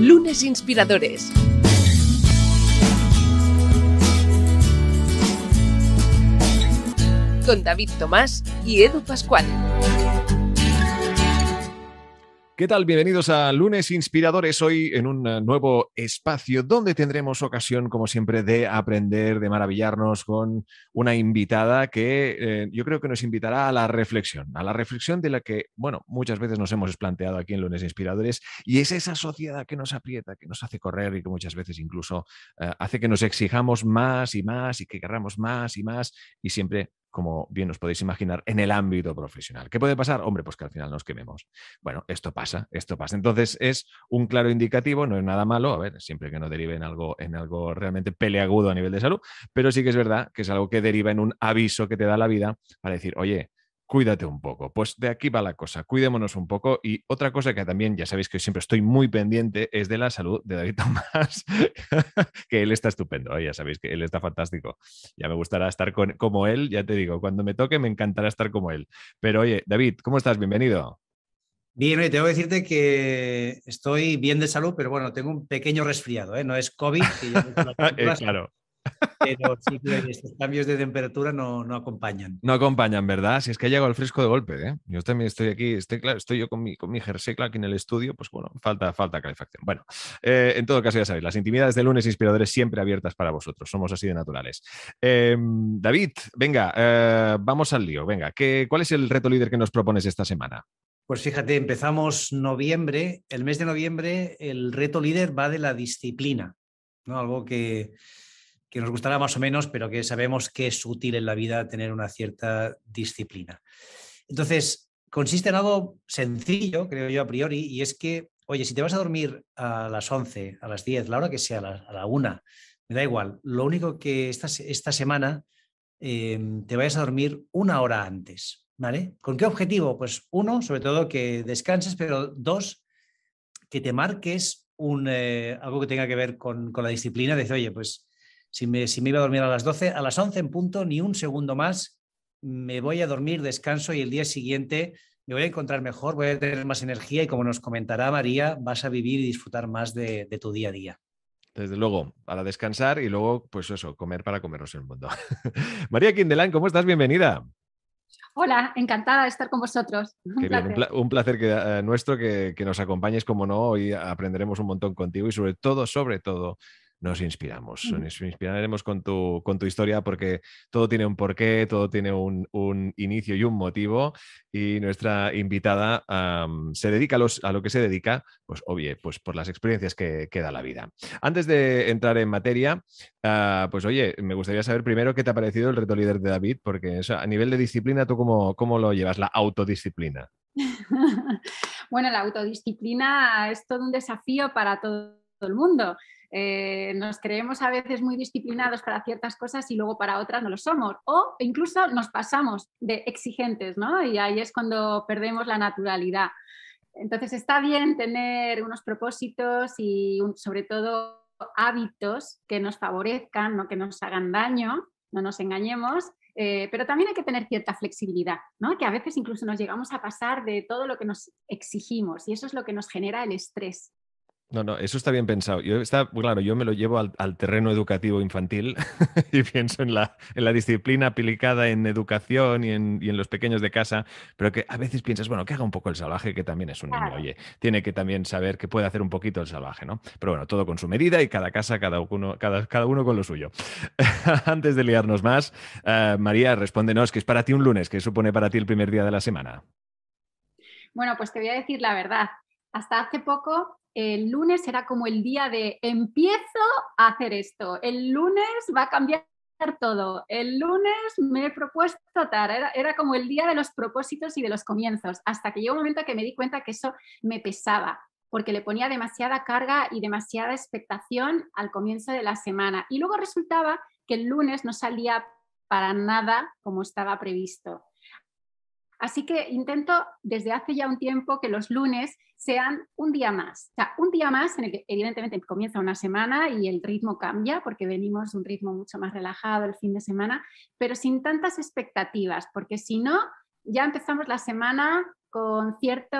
Lunes Inspiradores. Con David Tomás y Edu Pascual. ¿Qué tal? Bienvenidos a Lunes Inspiradores, hoy en un eh, nuevo espacio donde tendremos ocasión, como siempre, de aprender, de maravillarnos con una invitada que eh, yo creo que nos invitará a la reflexión, a la reflexión de la que, bueno, muchas veces nos hemos planteado aquí en Lunes Inspiradores, y es esa sociedad que nos aprieta, que nos hace correr y que muchas veces incluso eh, hace que nos exijamos más y más y que querramos más y más, y siempre como bien os podéis imaginar, en el ámbito profesional. ¿Qué puede pasar? Hombre, pues que al final nos quememos. Bueno, esto pasa, esto pasa. Entonces es un claro indicativo, no es nada malo, a ver, siempre que no derive en algo, en algo realmente peleagudo a nivel de salud, pero sí que es verdad que es algo que deriva en un aviso que te da la vida para decir, oye, cuídate un poco. Pues de aquí va la cosa, cuidémonos un poco. Y otra cosa que también, ya sabéis que siempre estoy muy pendiente, es de la salud de David Tomás, que él está estupendo, ¿eh? ya sabéis que él está fantástico. Ya me gustará estar con, como él, ya te digo, cuando me toque me encantará estar como él. Pero oye, David, ¿cómo estás? Bienvenido. Bien, oye, tengo que decirte que estoy bien de salud, pero bueno, tengo un pequeño resfriado, ¿eh? no es COVID. Que eh, claro. Pero sí que estos cambios de temperatura no, no, acompañan. No acompañan, ¿verdad? Si es que ha llegado el fresco de golpe, ¿eh? Yo también estoy aquí, estoy, claro, estoy yo con mi, con mi jersey aquí en el estudio, pues bueno, falta, falta calefacción. Bueno, eh, en todo caso ya sabéis, las intimidades de lunes inspiradores siempre abiertas para vosotros, somos así de naturales. Em, David, venga, eh, vamos al lío, venga, ¿qué, ¿cuál es el reto líder que nos propones esta semana? Pues fíjate, empezamos noviembre, el mes de noviembre el reto líder va de la disciplina, ¿no? Algo que que nos gustará más o menos, pero que sabemos que es útil en la vida tener una cierta disciplina. Entonces, consiste en algo sencillo, creo yo a priori, y es que, oye, si te vas a dormir a las 11, a las 10, la hora que sea, a la, 1, me da igual. Lo único que esta, esta semana em, te vayas a dormir una hora antes, ¿vale? ¿Con qué objetivo? Pues uno, sobre todo que descanses, pero dos, que te marques un, eh, algo que tenga que ver con, con la disciplina, de decir, oye, pues si me, iba a dormir a las 12, a las 11 en punto, ni un segundo más, me voy a dormir, descanso y el día siguiente me voy a encontrar mejor, voy a tener más energía y como nos comentará María, vas a vivir y disfrutar más de, tu día a día. Desde luego, para descansar y luego, pues eso, comer para comernos el mundo. María Quindelán, ¿cómo estás? Bienvenida. Hola, encantada de estar con vosotros. Un, placer. que, eh, nuestro que, que, nos acompañes, como no, hoy aprenderemos un montón contigo y sobre todo, sobre todo, nos inspiramos. Nos inspiraremos con tu, con tu historia porque todo tiene un porqué, todo tiene un, inicio y un motivo. Y nuestra invitada se dedica a, lo que se dedica, pues obvio, pues por las experiencias que, da la vida. Antes de entrar en materia, ah, pues oye, me gustaría saber primero qué te ha parecido el reto líder de David, porque a nivel de disciplina, ¿tú cómo, cómo lo llevas, la autodisciplina? bueno, la autodisciplina es todo un desafío para todo el mundo. Eh, nos creemos a veces muy disciplinados para ciertas cosas y luego para otras no lo somos. O incluso nos pasamos de exigentes, ¿no? Y ahí es cuando perdemos la naturalidad. Entonces está bien tener unos propósitos y sobre todo hábitos que nos favorezcan, no que nos hagan daño, no nos engañemos, eh, pero también hay que tener cierta flexibilidad, ¿no? que a veces incluso nos llegamos a pasar de todo lo que nos exigimos y eso es lo que nos genera el estrés. No, no, eso está bien pensado. Yo está, claro, yo me lo llevo al, terreno educativo infantil y pienso en la, en la, disciplina aplicada en educación y en, y en, los pequeños de casa, pero que a veces piensas, bueno, que haga un poco el salvaje, que también es un niño, oye, tiene que también saber que puede hacer un poquito el salvaje, ¿no? Pero bueno, todo con su medida y cada casa, cada uno, cada, cada uno con lo suyo. Antes de liarnos más, uh, María, respóndenos, ¿qué es para ti un lunes? ¿Qué supone para ti el primer día de la semana? Bueno, pues te voy a decir la verdad. Hasta hace poco el lunes era como el día de empiezo a hacer esto, el lunes va a cambiar todo, el lunes me he propuesto tal, era, era, como el día de los propósitos y de los comienzos, hasta que llegó un momento que me di cuenta que eso me pesaba, porque le ponía demasiada carga y demasiada expectación al comienzo de la semana. Y luego resultaba que el lunes no salía para nada como estaba previsto. Así que intento desde hace ya un tiempo que los lunes sean un día más. O sea, un día más en el que evidentemente comienza una semana y el ritmo cambia porque venimos un ritmo mucho más relajado el fin de semana, pero sin tantas expectativas, porque si no, ya empezamos la semana con cierto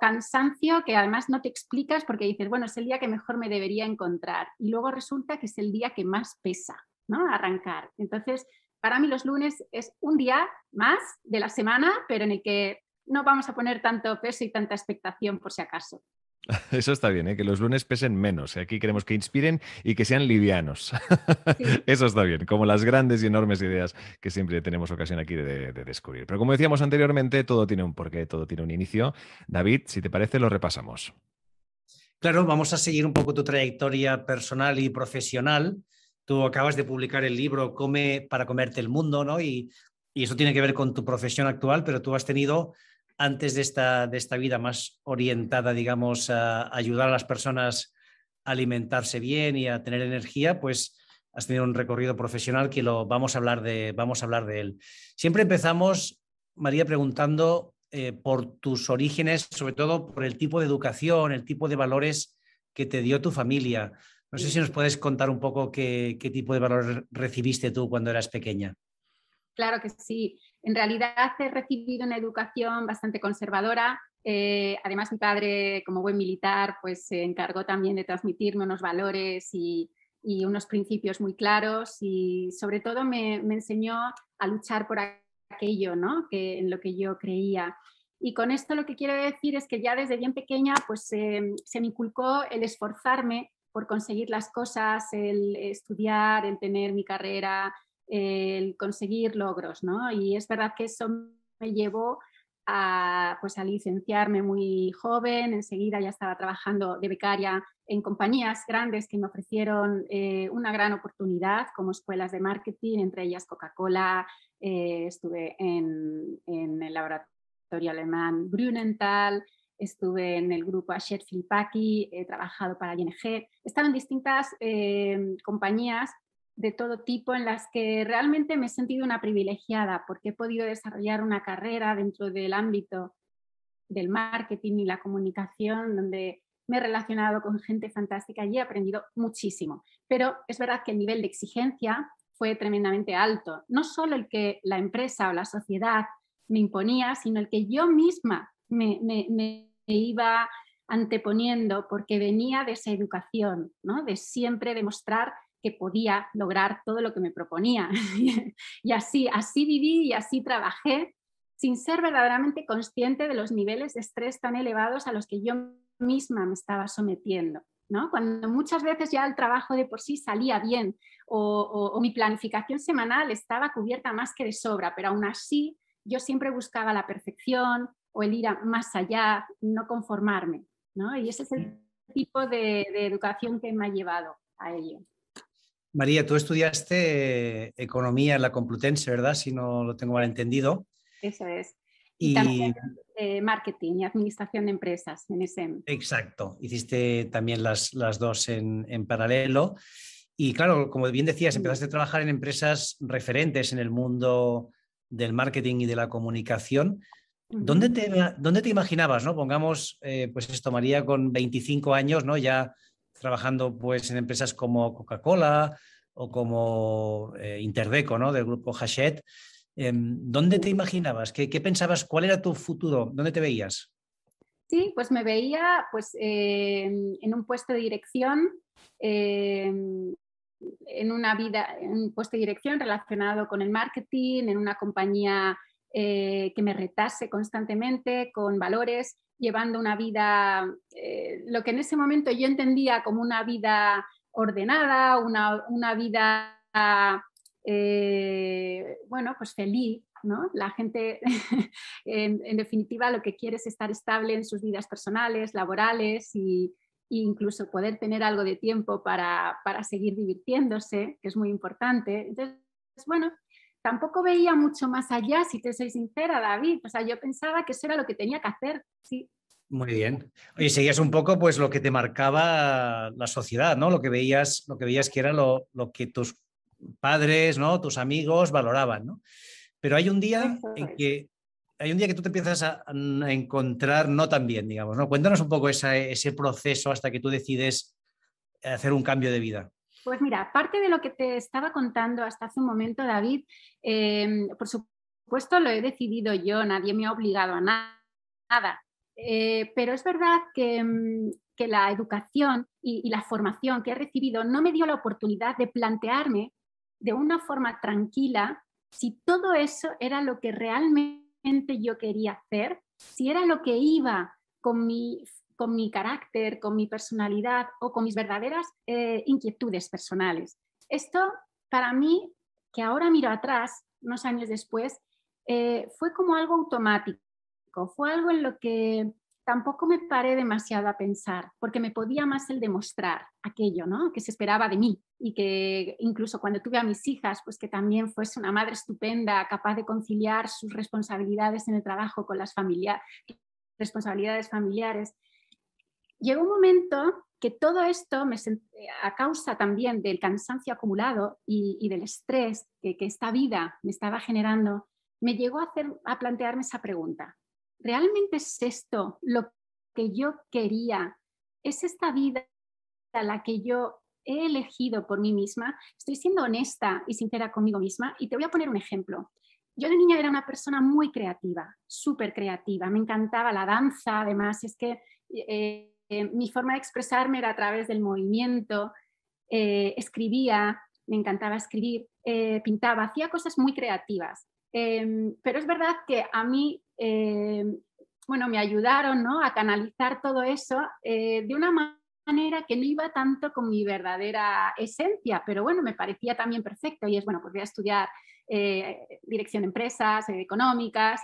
cansancio que además no te explicas porque dices, bueno, es el día que mejor me debería encontrar. Y luego resulta que es el día que más pesa, ¿no? Arrancar. Entonces, para mí los lunes es un día más de la semana, pero en el que no vamos a poner tanto peso y tanta expectación por si acaso. Eso está bien, ¿eh? que los lunes pesen menos. ¿eh? Aquí queremos que inspiren y que sean livianos. Eso está bien, como las grandes y enormes ideas que siempre tenemos ocasión aquí de, descubrir. Pero como decíamos anteriormente, todo tiene un porqué, todo tiene un inicio. David, si te parece, lo repasamos. Claro, vamos a seguir un poco tu trayectoria personal y profesional. Tú acabas de publicar el libro Come para comerte el mundo, ¿no? Y, y eso tiene que ver con tu profesión actual, pero tú has tenido antes de esta, de esta vida más orientada, digamos, a ayudar a las personas a alimentarse bien y a tener energía, pues has tenido un recorrido profesional que lo vamos a hablar de, vamos a hablar de él. Siempre empezamos, María, preguntando eh, por tus orígenes, sobre todo por el tipo de educación, el tipo de valores que te dio tu familia. No sé si nos puedes contar un poco qué, qué tipo de valores recibiste tú cuando eras pequeña. Claro que sí. En realidad he recibido una educación bastante conservadora. Eh, además, mi padre, como buen militar, pues se encargó también de transmitirme unos valores y, unos principios muy claros y sobre todo me, enseñó a luchar por aquello ¿no? que, en lo que yo creía. Y con esto lo que quiero decir es que ya desde bien pequeña pues, se me inculcó el esforzarme por conseguir las cosas, el estudiar, el tener mi carrera, el conseguir logros, ¿no? Y es verdad que eso me llevó a, pues, a licenciarme muy joven, enseguida ya estaba trabajando de becaria en compañías grandes que me ofrecieron eh, una gran oportunidad como escuelas de marketing, entre ellas Coca-Cola, eh, estuve en, el laboratorio alemán Grünenthal, estuve en el grupo Asher Filipaki, he trabajado para ING, he estado en distintas eh, compañías de todo tipo en las que realmente me he sentido una privilegiada porque he podido desarrollar una carrera dentro del ámbito del marketing y la comunicación donde me he relacionado con gente fantástica y he aprendido muchísimo. Pero es verdad que el nivel de exigencia fue tremendamente alto. No solo el que la empresa o la sociedad me imponía, sino el que yo misma me, iba anteponiendo porque venía de esa educación, ¿no? de siempre demostrar que podía lograr todo lo que me proponía. y así, así viví y así trabajé sin ser verdaderamente consciente de los niveles de estrés tan elevados a los que yo misma me estaba sometiendo. ¿no? Cuando muchas veces ya el trabajo de por sí salía bien o, mi planificación semanal estaba cubierta más que de sobra, pero aún así yo siempre buscaba la perfección o el ir más allá, no conformarme. ¿no? Y ese es el tipo de educación que me ha llevado a ello. María, tú estudiaste economía en la Complutense, ¿verdad? Si no lo tengo mal entendido. Eso es. Y, también eh, marketing y administración de empresas en SM. Exacto. Hiciste también las, las dos en, paralelo. Y claro, como bien decías, empezaste a trabajar en empresas referentes en el mundo del marketing y de la comunicación. ¿Dónde te, ¿Dónde te, imaginabas, no? Pongamos, eh, pues esto, María, con 25 años, ¿no? Ya trabajando pues, en empresas como Coca-Cola o como eh, Interdeco, ¿no? del grupo Hachette. Em, ¿Dónde te imaginabas? ¿Qué, pensabas? ¿Cuál era tu futuro? ¿Dónde te veías? Sí, pues me veía pues, en un puesto de dirección, em, en una vida, en un puesto de dirección relacionado con el marketing, en una compañía eh, que me retase constantemente con valores llevando una vida, eh, lo que en ese momento yo entendía como una vida ordenada, una, vida, eh, bueno, pues feliz, ¿no? La gente, en, definitiva, lo que quiere es estar estable en sus vidas personales, laborales y, e incluso poder tener algo de tiempo para, para seguir divirtiéndose, que es muy importante. Entonces, bueno, tampoco veía mucho más allá, si te soy sincera, David. O sea, yo pensaba que eso era lo que tenía que hacer, sí. Muy bien. Y seguías un poco pues lo que te marcaba la sociedad, ¿no? Lo que veías, lo que veías que era lo, que tus padres, ¿no? Tus amigos valoraban, ¿no? Pero hay un día en que hay un día que tú te empiezas a, encontrar no tan bien, digamos, ¿no? Cuéntanos un poco ese proceso hasta que tú decides hacer un cambio de vida. Pues mira, parte de lo que te estaba contando hasta hace un momento, David, em, por supuesto lo he decidido yo, nadie me ha obligado a nada. Eh, pero es verdad que, mm, la educación y, la formación que he recibido no me dio la oportunidad de plantearme de una forma tranquila si todo eso era lo que realmente yo quería hacer, si era lo que iba con mi, con mi carácter, con mi personalidad o con mis verdaderas eh, inquietudes personales. Esto para mí, que ahora miro atrás, unos años después, eh, fue como algo automático, fue algo en lo que tampoco me paré demasiado a pensar, porque me podía más el demostrar aquello, ¿no? Que se esperaba de mí y que incluso cuando tuve a mis hijas, pues que también fuese una madre estupenda, capaz de conciliar sus responsabilidades en el trabajo con las responsabilidades familiares. Llegó un momento que todo esto, me, a causa también del cansancio acumulado y, del estrés que, que esta vida me estaba generando, me llegó a, hacer, a plantearme esa pregunta. ¿realmente es esto lo que yo quería? ¿Es esta vida la que yo he elegido por mí misma? Estoy siendo honesta y sincera conmigo misma y te voy a poner un ejemplo. Yo de niña era una persona muy creativa, súper creativa. Me encantaba la danza, además es que eh, eh, mi forma de expresarme era a través del movimiento, eh, escribía, me encantaba escribir, pintaba, hacía cosas muy creativas. Em, pero es verdad que a mí, bueno, me ayudaron a canalizar todo eso eh, de una manera que no iba tanto con mi verdadera esencia, pero bueno, me parecía también perfecto y es, bueno, pues voy estudiar eh, dirección de empresas, eh, económicas.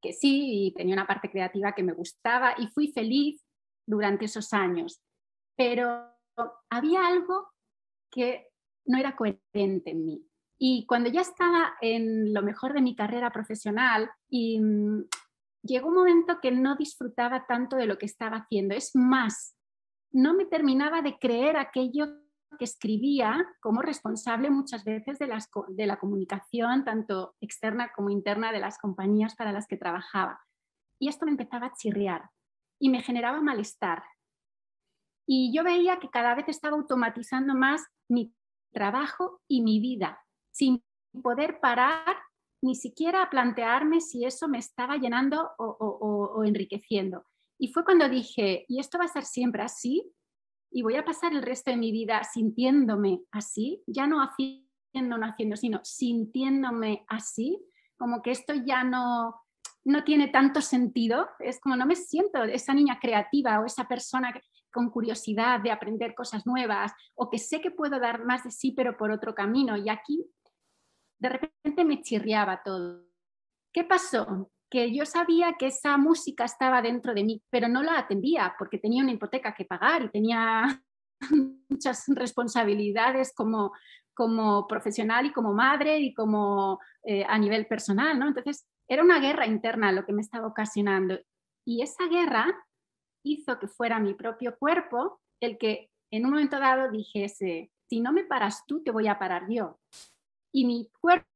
Que sí, y tenía una parte creativa que me gustaba y fui feliz durante esos años, pero había algo que no era coherente en mí. Y cuando ya estaba en lo mejor de mi carrera profesional, y, mm, llegó un momento que no disfrutaba tanto de lo que estaba haciendo. Es más, no me terminaba de creer aquello que escribía como responsable muchas veces de, la comunicación, tanto externa como interna, de las compañías para las que trabajaba. Y esto me empezaba a chirriar y me generaba malestar. Y yo veía que cada vez estaba automatizando más mi trabajo y mi vida sin poder parar ni siquiera a plantearme si eso me estaba llenando o, enriqueciendo. Y fue cuando dije, ¿y esto va a ser siempre así? ¿Y voy a pasar el resto de mi vida sintiéndome así? Ya no haciendo, no haciendo, sino sintiéndome así, como que esto ya no, no tiene tanto sentido. Es como no me siento esa niña creativa o esa persona con curiosidad de aprender cosas nuevas o que sé que puedo dar más de sí, pero por otro camino. Y aquí de repente me chirriaba todo. ¿Qué pasó? Que yo sabía que esa música estaba dentro de mí, pero no la atendía porque tenía una hipoteca que pagar y tenía muchas responsabilidades como, como profesional y como madre y como eh, a nivel personal, ¿no? Entonces, era una guerra interna lo que me estaba ocasionando. Y esa guerra hizo que fuera mi propio cuerpo el que en un momento dado dijese, si no me paras tú, te voy a parar yo y mi cuerpo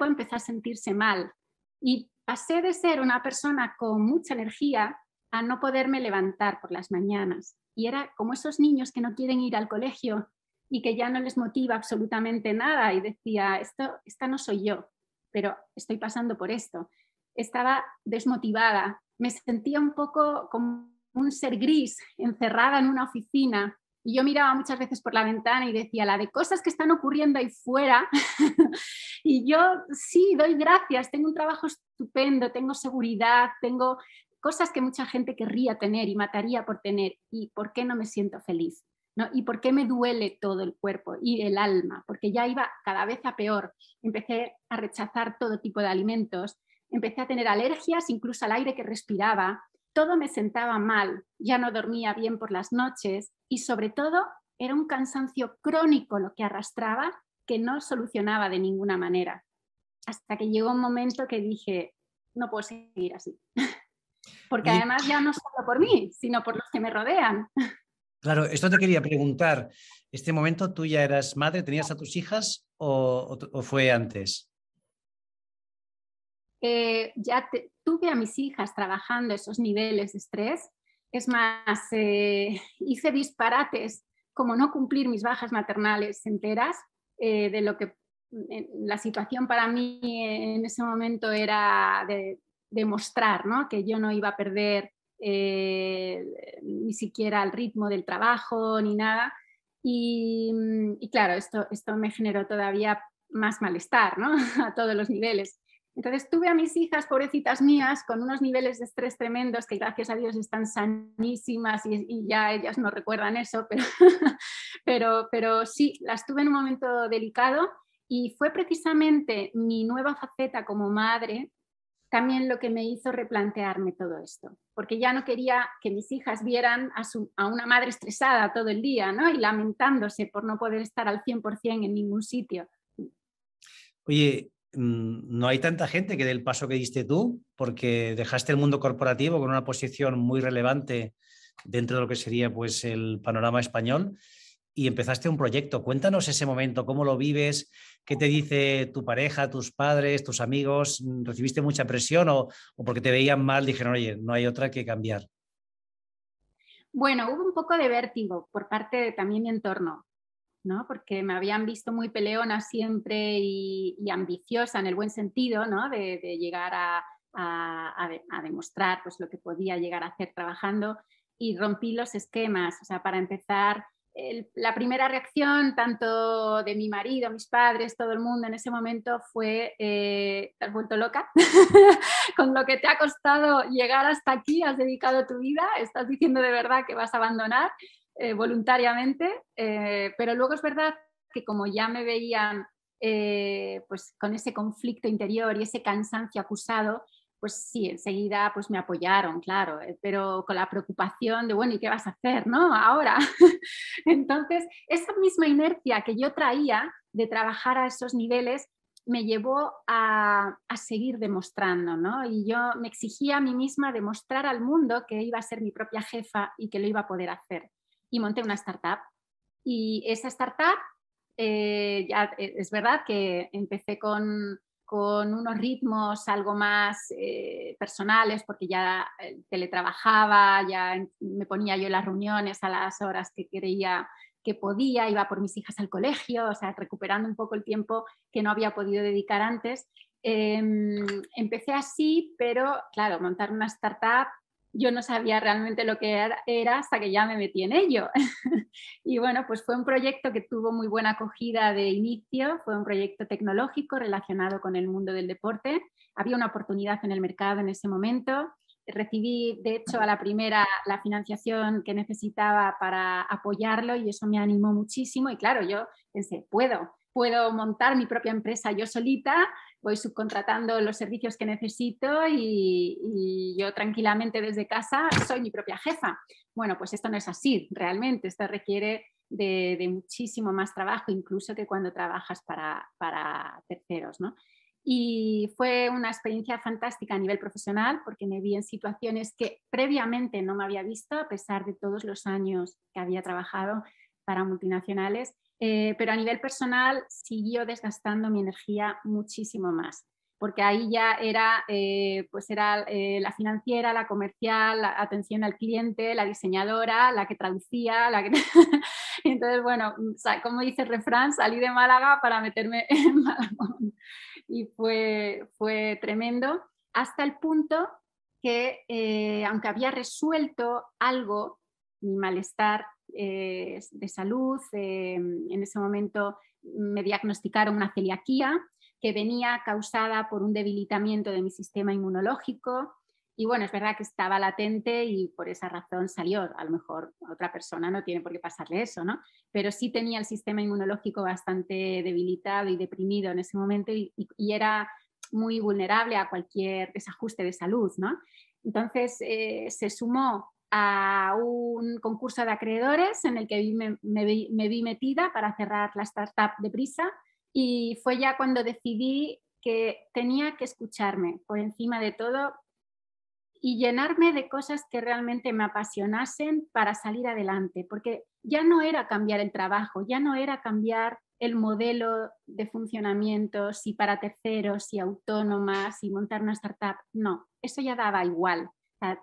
empezó a sentirse mal. Y pasé de ser una persona con mucha energía a no poderme levantar por las mañanas. Y era como esos niños que no quieren ir al colegio y que ya no les motiva absolutamente nada. Y decía, esto, esta no soy yo, pero estoy pasando por esto. Estaba desmotivada, me sentía un poco como un ser gris, encerrada en una oficina, y yo miraba muchas veces por la ventana y decía, la de cosas que están ocurriendo ahí fuera. y yo sí, doy gracias, tengo un trabajo estupendo, tengo seguridad, tengo cosas que mucha gente querría tener y mataría por tener. ¿Y por qué no me siento feliz? ¿No? ¿Y por qué me duele todo el cuerpo y el alma? Porque ya iba cada vez a peor. Empecé a rechazar todo tipo de alimentos, empecé a tener alergias incluso al aire que respiraba, todo me sentaba mal, ya no dormía bien por las noches y sobre todo era un cansancio crónico lo que arrastraba que no solucionaba de ninguna manera. Hasta que llegó un momento que dije, no puedo seguir así. Porque además ya no solo por mí, sino por los que me rodean. Claro, esto te quería preguntar. ¿Este momento tú ya eras madre, tenías a tus hijas o, fue antes? Eh, ya tuve a mis hijas trabajando esos niveles de estrés. Es más, eh, hice disparates como no cumplir mis bajas maternales enteras, eh, de lo que la situación para mí en ese momento era de, demostrar ¿no? que yo no iba a perder eh, ni siquiera el ritmo del trabajo ni nada. Y, y, claro, esto, esto me generó todavía más malestar ¿no? a todos los niveles. Entonces tuve a mis hijas, pobrecitas mías, con unos niveles de estrés tremendos que gracias a Dios están sanísimas y, ya ellas no recuerdan eso, pero, pero, pero sí, las tuve en un momento delicado y fue precisamente mi nueva faceta como madre también lo que me hizo replantearme todo esto, porque ya no quería que mis hijas vieran a, una madre estresada todo el día ¿no? y lamentándose por no poder estar al 100% en ningún sitio. Oye, Mm, no hay tanta gente que dé el paso que diste tú, porque dejaste el mundo corporativo con una posición muy relevante dentro de lo que sería pues, el panorama español y empezaste un proyecto. Cuéntanos ese momento, cómo lo vives, qué te dice tu pareja, tus padres, tus amigos, ¿recibiste mucha presión o, porque te veían mal dijeron, oye, no hay otra que cambiar? Bueno, hubo un poco de vértigo por parte de también mi entorno, ¿no? porque me habían visto muy peleona siempre y, ambiciosa en el buen sentido, ¿no? de, llegar a, demostrar pues, lo que podía llegar a hacer trabajando y rompí los esquemas. O sea, para empezar, la primera reacción, tanto de mi marido, mis padres, todo el mundo en ese momento fue, eh, ¿te has vuelto loca? Con lo que te ha costado llegar hasta aquí, has dedicado tu vida, estás diciendo de verdad que vas a abandonar. Eh, voluntariamente, eh, pero luego es verdad que como ya me veían pues con ese conflicto interior y ese cansancio acusado, pues sí, enseguida pues me apoyaron, claro, pero con la preocupación de, bueno, ¿y qué vas a hacer, no? Ahora. Entonces, esa misma inercia que yo traía de trabajar a esos niveles me llevó a, a, seguir demostrando, ¿no? Y yo me exigía a mí misma demostrar al mundo que iba a ser mi propia jefa y que lo iba a poder hacer y monté una startup. Y esa startup, eh, ya eh, es verdad que empecé con, con unos ritmos algo más eh, personales porque ya teletrabajaba, ya me ponía yo las reuniones a las horas que creía que podía, iba por mis hijas al colegio, o sea, recuperando un poco el tiempo que no había podido dedicar antes. Em, empecé así, pero claro, montar una startup yo no sabía realmente lo que era hasta que ya me metí en ello. y bueno, pues fue un proyecto que tuvo muy buena acogida de inicio, fue un proyecto tecnológico relacionado con el mundo del deporte. Había una oportunidad en el mercado en ese momento. Recibí, de hecho, a la primera la financiación que necesitaba para apoyarlo y eso me animó muchísimo. Y claro, yo pensé, puedo, puedo montar mi propia empresa yo solita voy subcontratando los servicios que necesito y, yo tranquilamente desde casa soy mi propia jefa. Bueno, pues esto no es así, realmente, esto requiere de, muchísimo más trabajo, incluso que cuando trabajas para, para terceros. ¿no? Y fue una experiencia fantástica a nivel profesional porque me vi en situaciones que previamente no me había visto, a pesar de todos los años que había trabajado para multinacionales eh, pero a nivel personal siguió desgastando mi energía muchísimo más, porque ahí ya era, eh, pues era eh, la financiera, la comercial, la atención al cliente, la diseñadora, la que traducía, la que... Entonces, bueno, como dice el refrán, salí de Málaga para meterme en Malagón. Y fue, fue tremendo, hasta el punto que, aunque había resuelto algo, mi malestar eh, de salud. Eh, en ese momento me diagnosticaron una celiaquía que venía causada por un debilitamiento de mi sistema inmunológico. Y bueno, es verdad que estaba latente y por esa razón salió. A lo mejor otra persona no tiene por qué pasarle eso, ¿no? Pero sí tenía el sistema inmunológico bastante debilitado y deprimido en ese momento y, era muy vulnerable a cualquier desajuste de salud, ¿no? Entonces eh, se sumó a un concurso de acreedores en el que me, vi, metida para cerrar la startup de Prisa y fue ya cuando decidí que tenía que escucharme por encima de todo y llenarme de cosas que realmente me apasionasen para salir adelante, porque ya no era cambiar el trabajo, ya no era cambiar el modelo de funcionamiento, si para terceros, si autónomas, si montar una startup, no, eso ya daba igual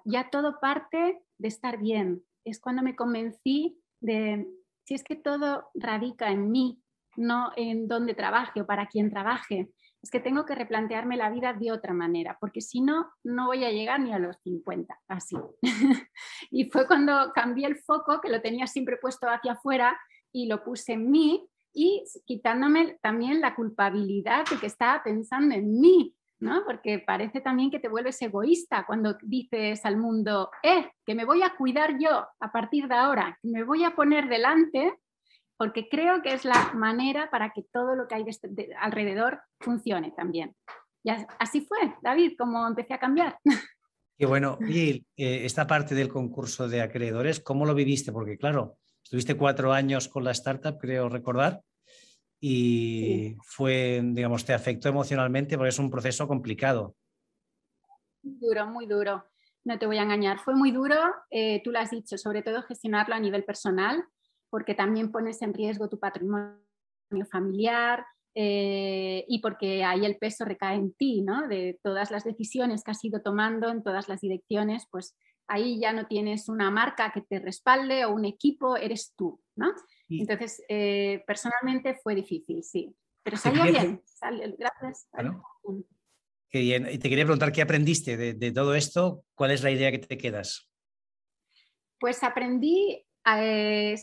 ya todo parte de estar bien. Es cuando me convencí de, si es que todo radica en mí, no en dónde trabaje o para quién trabaje. es que tengo que replantearme la vida de otra manera, porque si no, no voy a llegar ni a los 50, así. y fue cuando cambié el foco, que lo tenía siempre puesto hacia afuera, y lo puse en mí y quitándome también la culpabilidad de que estaba pensando en mí, ¿no? Porque parece también que te vuelves egoísta cuando dices al mundo, eh, que me voy a cuidar yo a partir de ahora, que me voy a poner delante porque creo que es la manera para que todo lo que hay alrededor funcione también. Y así fue, David, como empecé a cambiar. Qué bueno. Y eh, esta parte del concurso de acreedores, ¿cómo lo viviste? Porque claro, estuviste cuatro años con la startup, creo recordar, y fue, digamos, te afectó emocionalmente porque es un proceso complicado. Duro, muy duro. No te voy a engañar. Fue muy duro, eh, tú lo has dicho, sobre todo gestionarlo a nivel personal porque también pones en riesgo tu patrimonio familiar eh, y porque ahí el peso recae en ti, ¿no? De todas las decisiones que has ido tomando en todas las direcciones, pues ahí ya no tienes una marca que te respalde o un equipo, eres tú, ¿no? Entonces, eh, personalmente fue difícil, sí. Pero salió bien, gracias. Qué bien. Y te quería preguntar, ¿qué aprendiste de, de todo esto? ¿Cuál es la idea que te quedas? Pues aprendí eh,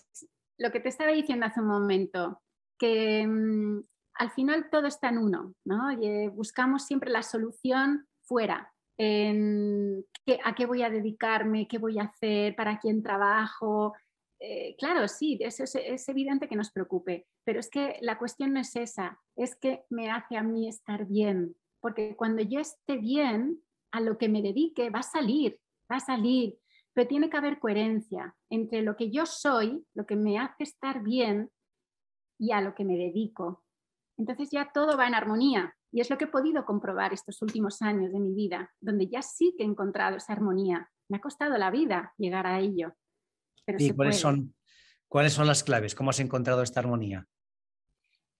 lo que te estaba diciendo hace un momento, que mm, al final todo está en uno, ¿no? Eh, buscamos siempre la solución fuera, en a qué voy a dedicarme, qué voy a hacer, para quién trabajo. Eh, claro, sí, es, es, evidente que nos preocupe, pero es que la cuestión no es esa, es que me hace a mí estar bien, porque cuando yo esté bien, a lo que me dedique va a salir, va a salir pero tiene que haber coherencia entre lo que yo soy, lo que me hace estar bien y a lo que me dedico. Entonces ya todo va en armonía y es lo que he podido comprobar estos últimos años de mi vida, donde ya sí que he encontrado esa armonía. Me ha costado la vida llegar a ello. ¿Y cuáles son, cuáles son las claves? ¿Cómo has encontrado esta armonía?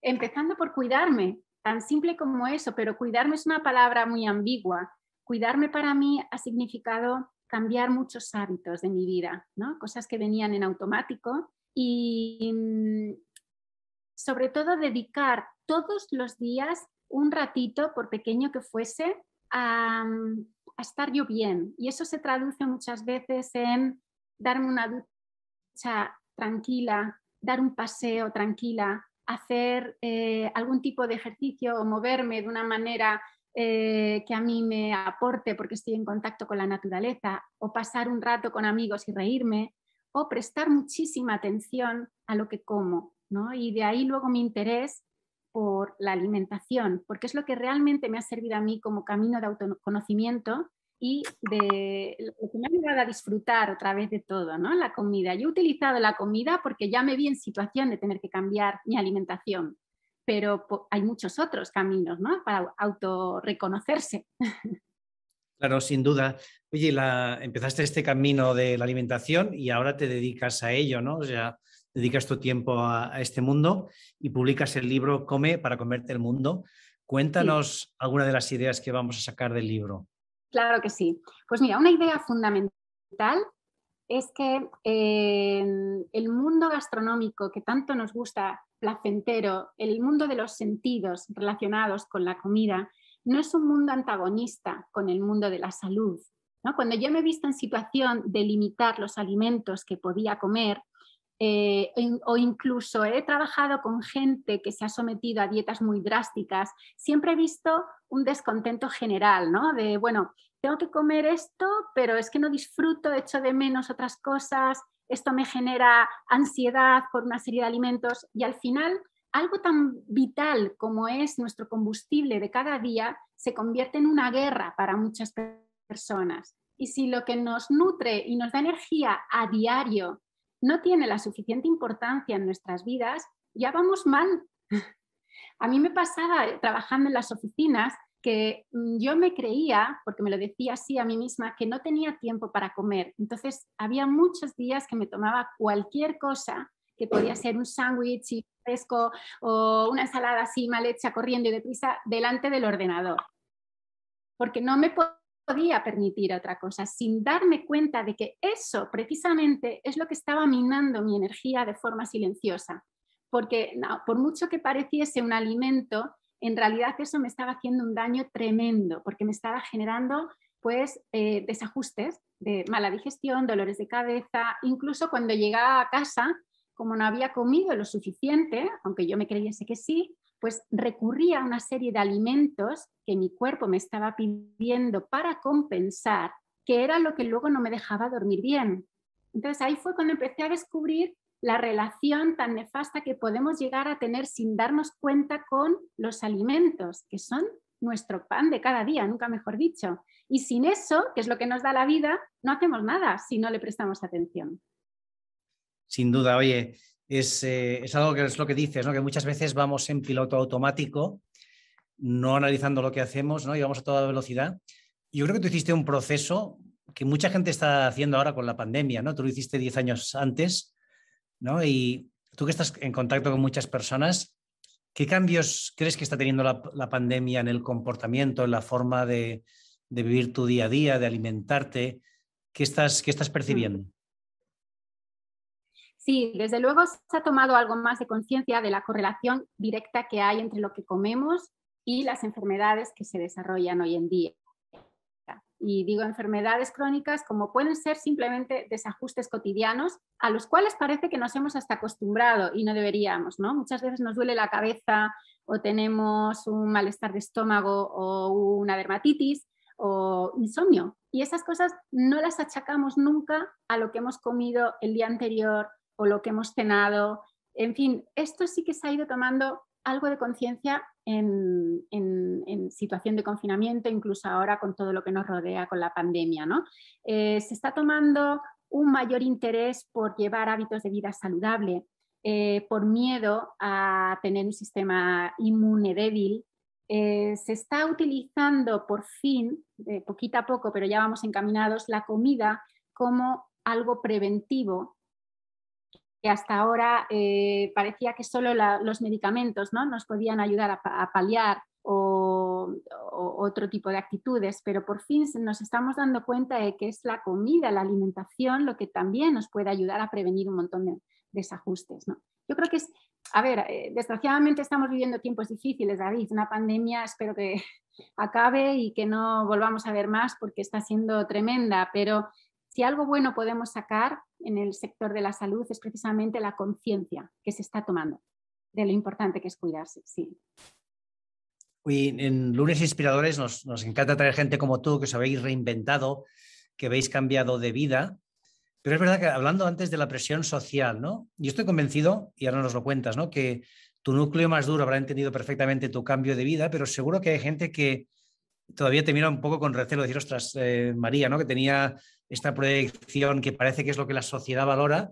Empezando por cuidarme, tan simple como eso, pero cuidarme es una palabra muy ambigua. Cuidarme para mí ha significado cambiar muchos hábitos de mi vida, ¿no? cosas que venían en automático y mm, sobre todo dedicar todos los días un ratito, por pequeño que fuese, a, mm, a, estar yo bien. Y eso se traduce muchas veces en darme una ducha tranquila, dar un paseo tranquila, hacer eh, algún tipo de ejercicio o moverme de una manera eh, que a mí me aporte porque estoy en contacto con la naturaleza, o pasar un rato con amigos y reírme, o prestar muchísima atención a lo que como. ¿no? Y de ahí luego mi interés por la alimentación, porque es lo que realmente me ha servido a mí como camino de autoconocimiento y de lo que me ha ayudado a disfrutar otra vez de todo, ¿no? La comida. Yo he utilizado la comida porque ya me vi en situación de tener que cambiar mi alimentación pero hay muchos otros caminos ¿no? para autorreconocerse. Claro, sin duda. Oye, la, empezaste este camino de la alimentación y ahora te dedicas a ello, ¿no? O sea, dedicas tu tiempo a, este mundo y publicas el libro Come para comerte el mundo. Cuéntanos alguna de las ideas que vamos a sacar del libro. Claro que sí. Pues mira, una idea fundamental es que el mundo gastronómico que tanto nos gusta placentero, el mundo de los sentidos relacionados con la comida, no es un mundo antagonista con el mundo de la salud. Cuando yo me he visto en situación de limitar los alimentos que podía comer, eh, o incluso he trabajado con gente que se ha sometido a dietas muy drásticas, siempre he visto un descontento general, ¿no? De, bueno, tengo que comer esto, pero es que no disfruto, echo de menos otras cosas, esto me genera ansiedad por una serie de alimentos y al final algo tan vital como es nuestro combustible de cada día se convierte en una guerra para muchas personas. Y si lo que nos nutre y nos da energía a diario no tiene la suficiente importancia en nuestras vidas, ya vamos mal. A mí me pasaba trabajando en las oficinas que mm, yo me creía, porque me lo decía así a mí misma, que no tenía tiempo para comer. Entonces, había muchos días que me tomaba cualquier cosa, que podía ser un sándwich fresco o una ensalada así mal hecha, corriendo y deprisa, delante del ordenador. Porque no me podía permitir otra cosa, sin darme cuenta de que eso precisamente es lo que estaba minando mi energía de forma silenciosa. Porque por mucho que pareciese un alimento, en realidad eso me estaba haciendo un daño tremendo porque me estaba generando pues eh, desajustes de mala digestión, dolores de cabeza, incluso cuando llegaba a casa, como no había comido lo suficiente, aunque yo me creyese que sí, pues recurría a una serie de alimentos que mi cuerpo me estaba pidiendo para compensar, que era lo que luego no me dejaba dormir bien. Entonces ahí fue cuando empecé a descubrir la relación tan nefasta que podemos llegar a tener sin darnos cuenta con los alimentos, que son nuestro pan de cada día, nunca mejor dicho. Y sin eso, que es lo que nos da la vida, no hacemos nada si no le prestamos atención. Sin duda, oye, es, eh, algo que es lo que dices, que muchas veces vamos en piloto automático, no analizando lo que hacemos, ¿no? y vamos a toda velocidad. Yo creo que tú hiciste un proceso que mucha gente está haciendo ahora con la pandemia, ¿no? Tú lo hiciste 10 años antes, ¿no? Y tú que estás en contacto con muchas personas, ¿qué cambios crees que está teniendo la, pandemia en el comportamiento, en la forma de, vivir tu día a día, de alimentarte? ¿Qué estás, qué estás percibiendo? Sí, desde luego se ha tomado algo más de conciencia de la correlación directa que hay entre lo que comemos y las enfermedades que se desarrollan hoy en día. Y digo enfermedades crónicas como pueden ser simplemente desajustes cotidianos a los cuales parece que nos hemos hasta acostumbrado y no deberíamos, ¿no? Muchas veces nos duele la cabeza o tenemos un malestar de estómago o una dermatitis o insomnio. Y esas cosas no las achacamos nunca a lo que hemos comido el día anterior o lo que hemos cenado. En fin, esto sí que se ha ido tomando algo de conciencia en, situación de confinamiento, incluso ahora con todo lo que nos rodea con la pandemia. ¿no? Eh, se está tomando un mayor interés por llevar hábitos de vida saludable, eh, por miedo a tener un sistema inmune débil. Eh, se está utilizando por fin, poquito a poco, pero ya vamos encaminados, la comida como algo preventivo que hasta ahora eh, parecía que solo los medicamentos ¿no? nos podían ayudar a, paliar o, otro tipo de actitudes, pero por fin nos estamos dando cuenta de que es la comida, la alimentación, lo que también nos puede ayudar a prevenir un montón de desajustes. ¿no? Yo creo que es, a ver, eh, desgraciadamente estamos viviendo tiempos difíciles, David, una pandemia espero que acabe y que no volvamos a ver más porque está siendo tremenda, pero si algo bueno podemos sacar en el sector de la salud es precisamente la conciencia que se está tomando de lo importante que es cuidarse. Sí. en Lunes Inspiradores nos, encanta traer gente como tú que os habéis reinventado, que habéis cambiado de vida. Pero es verdad que hablando antes de la presión social, ¿no? Yo estoy convencido, y ahora nos lo cuentas, ¿no? Que tu núcleo más duro habrá entendido perfectamente tu cambio de vida, pero seguro que hay gente que todavía te mira un poco con recelo, decir, ostras, eh, María, ¿no? Que tenía esta proyección que parece que es lo que la sociedad valora.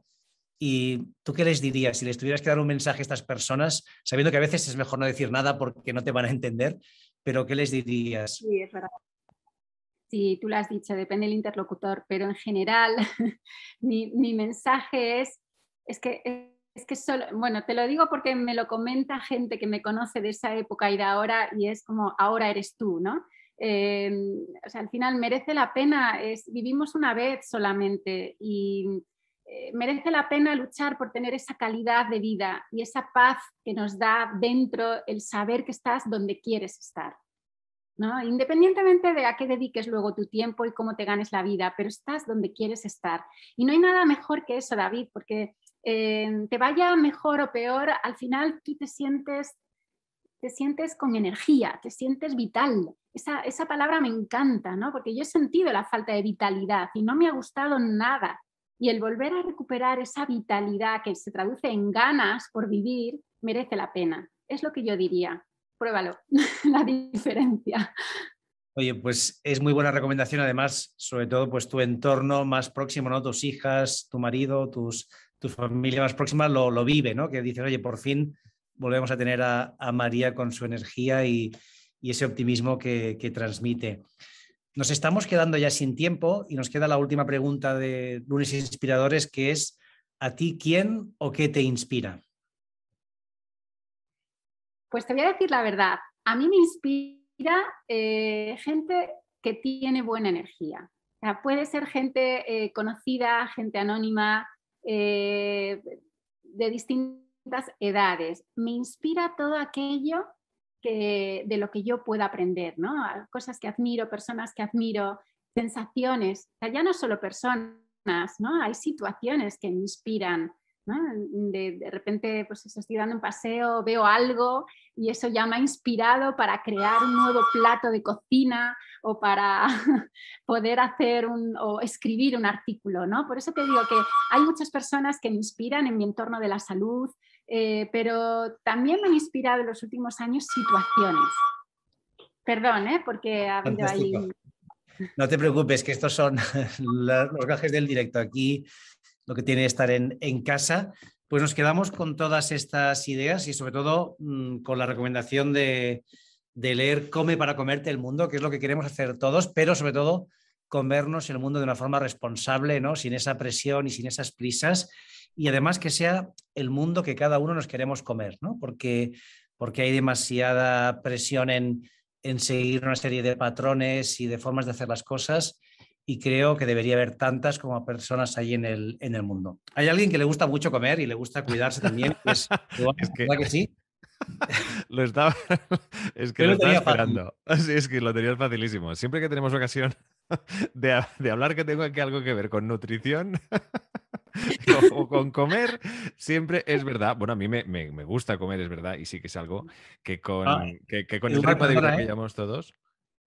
¿Y tú qué les dirías si les tuvieras que dar un mensaje a estas personas, sabiendo que a veces es mejor no decir nada porque no te van a entender, pero qué les dirías? Sí, es verdad. Sí, tú lo has dicho, depende del interlocutor, pero en general mi, mensaje es, es que es que solo, bueno, te lo digo porque me lo comenta gente que me conoce de esa época y de ahora y es como ahora eres tú, ¿no? Em, o sea, al final merece la pena, es, vivimos una vez solamente y eh, merece la pena luchar por tener esa calidad de vida y esa paz que nos da dentro el saber que estás donde quieres estar. ¿no? Independientemente de a qué dediques luego tu tiempo y cómo te ganes la vida, pero estás donde quieres estar. Y no hay nada mejor que eso, David, porque em, te vaya mejor o peor, al final tú te sientes te sientes con energía, te sientes vital. Esa, esa, palabra me encanta, ¿no? Porque yo he sentido la falta de vitalidad y no me ha gustado nada. Y el volver a recuperar esa vitalidad que se traduce en ganas por vivir merece la pena. Es lo que yo diría. Pruébalo, la diferencia. Oye, pues es muy buena recomendación, además, sobre todo, pues tu entorno más próximo, ¿no? Tus hijas, tu marido, tus, tu familia más próxima lo, lo vive, ¿no? Que dices, oye, por fin volvemos a tener a, María con su energía y, ese optimismo que, transmite. Nos estamos quedando ya sin tiempo y nos queda la última pregunta de Lunes Inspiradores, que es, ¿a ti quién o qué te inspira? Pues te voy a decir la verdad. A mí me inspira eh, gente que tiene buena energía. puede ser gente eh, conocida, gente anónima, eh, de distintos edades. Me inspira todo aquello que, de lo que yo pueda aprender, ¿no? Cosas que admiro, personas que admiro, sensaciones, ya no solo personas, ¿no? Hay situaciones que me inspiran, de, repente, pues estoy dando un paseo, veo algo y eso ya me ha inspirado para crear un nuevo plato de cocina o para poder hacer un, o escribir un artículo, ¿no? Por eso te digo que hay muchas personas que me inspiran en mi entorno de la salud, eh, pero también me han inspirado en los últimos años situaciones. Perdón, ¿eh? Porque ha habido ahí... No te preocupes, que estos son los gajes del directo. Aquí lo que tiene estar en, casa, pues nos quedamos con todas estas ideas y sobre todo mm, con la recomendación de, leer Come para comerte el mundo, que es lo que queremos hacer todos, pero sobre todo comernos el mundo de una forma responsable, ¿no? sin esa presión y sin esas prisas, y además que sea el mundo que cada uno nos queremos comer, ¿no? porque, porque hay demasiada presión en, en seguir una serie de patrones y de formas de hacer las cosas y creo que debería haber tantas como personas ahí en el, en el mundo. Hay alguien que le gusta mucho comer y le gusta cuidarse también, pues, es que, que sí? lo estaba, es que lo, estaba esperando. Sí, es que lo tenías facilísimo. Siempre que tenemos ocasión de, de hablar que tengo aquí algo que ver con nutrición o, con comer, siempre es verdad. Bueno, a mí me, me, gusta comer, es verdad, y sí que es algo que con, ah, que, con el ritmo de vida que ¿eh? llevamos todos.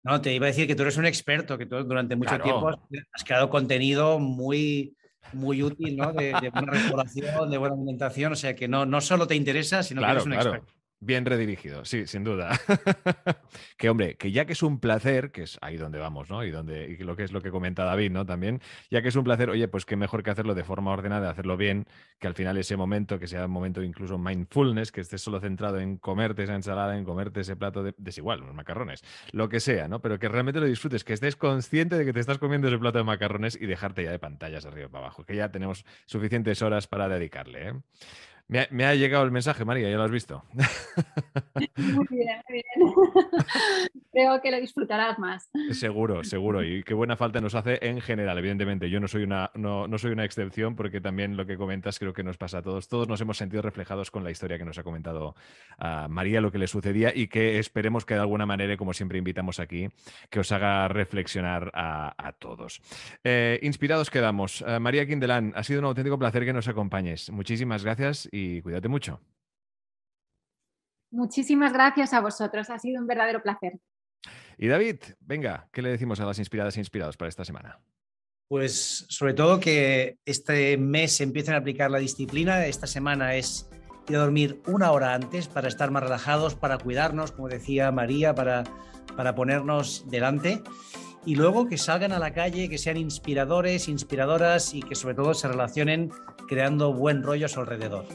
No, te iba a decir que tú eres un experto, que tú durante mucho tiempo has creado contenido muy, muy útil, ¿no? De, buena restauración, de buena alimentación, o sea que no, no solo te interesa, sino que eres un experto. Bien redirigido, sí, sin duda. que hombre, que ya que es un placer, que es ahí donde vamos, ¿no? Y, donde, y lo que es lo que comenta David, ¿no? También, ya que es un placer, oye, pues qué mejor que hacerlo de forma ordenada, hacerlo bien, que al final ese momento, que sea un momento incluso mindfulness, que estés solo centrado en comerte esa ensalada, en comerte ese plato de, desigual, unos macarrones, lo que sea, ¿no? Pero que realmente lo disfrutes, que estés consciente de que te estás comiendo ese plato de macarrones y dejarte ya de pantallas arriba para abajo, que ya tenemos suficientes horas para dedicarle, ¿eh? Me ha, llegado el mensaje, María, ya lo has visto. Muy bien, muy bien. Creo que lo disfrutarás más. Seguro, seguro. Y qué buena falta nos hace en general, evidentemente. Yo no soy una, no, soy una excepción porque también lo que comentas creo que nos pasa a todos. Todos nos hemos sentido reflejados con la historia que nos ha comentado a María, lo que le sucedía y que esperemos que de alguna manera, como siempre invitamos aquí, que os haga reflexionar a, todos. Eh, inspirados quedamos. Eh, María Quindelán, ha sido un auténtico placer que nos acompañes. Muchísimas gracias y cuídate mucho. Muchísimas gracias a vosotros, ha sido un verdadero placer. Y David, venga, ¿qué le decimos a las inspiradas e inspirados para esta semana? Pues sobre todo que este mes empiecen a aplicar la disciplina. Esta semana es ir a dormir una hora antes para estar más relajados, para cuidarnos, como decía María, para, para ponernos delante. Y luego que salgan a la calle, que sean inspiradores, inspiradoras y que sobre todo se relacionen creando buen rollo a su alrededor.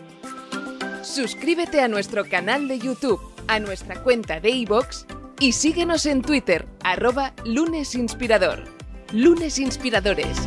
Suscríbete a nuestro canal de YouTube, a nuestra cuenta de iVoox y síguenos en Twitter, arroba lunesinspirador. Lunes Inspiradores.